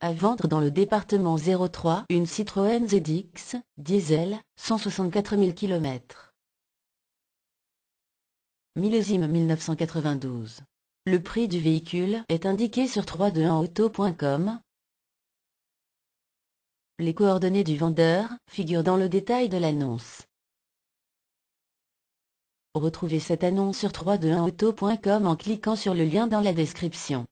À vendre dans le département 03, une Citroën ZX, diesel, 164 000 km. Millésime 1992. Le prix du véhicule est indiqué sur 321auto.com. Les coordonnées du vendeur figurent dans le détail de l'annonce. Retrouvez cette annonce sur 321auto.com en cliquant sur le lien dans la description.